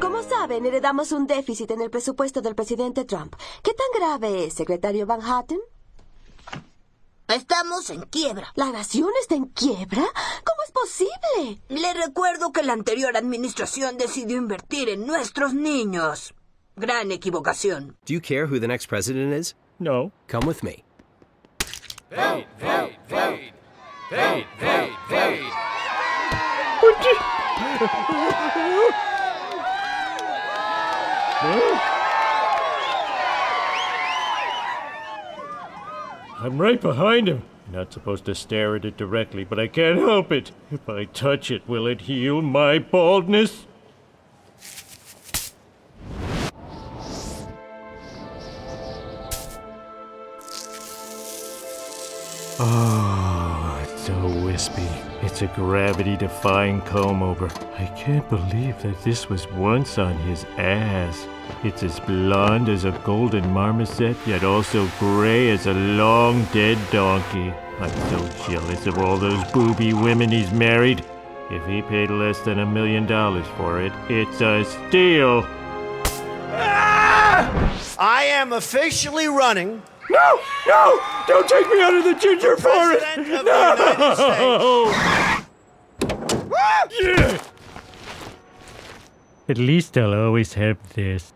Como saben, heredamos un déficit en el presupuesto del presidente Trump. ¿Qué tan grave es, secretario Van Hatten? Estamos en quiebra. ¿La nación está en quiebra? ¿Cómo es posible? Le recuerdo que la anterior administración decidió invertir en nuestros niños. Gran equivocación. Do you care who the next president is? No. Come with me. Hey, hey. I'm right behind him. Not supposed to stare at it directly, but I can't help it. If I touch it, will it heal my baldness? Oh, it's so wispy. It's a gravity defying comb over. I can't believe that this was once on his ass. It's as blonde as a golden marmoset, yet also gray as a long dead donkey. I'm so jealous of all those booby women he's married. If he paid less than a million dollars for it, it's a steal. I am officially running No! No! Don't take me out of the ginger forest! President of the Yeah. At least I'll always have this.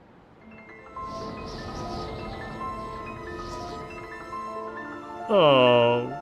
Oh.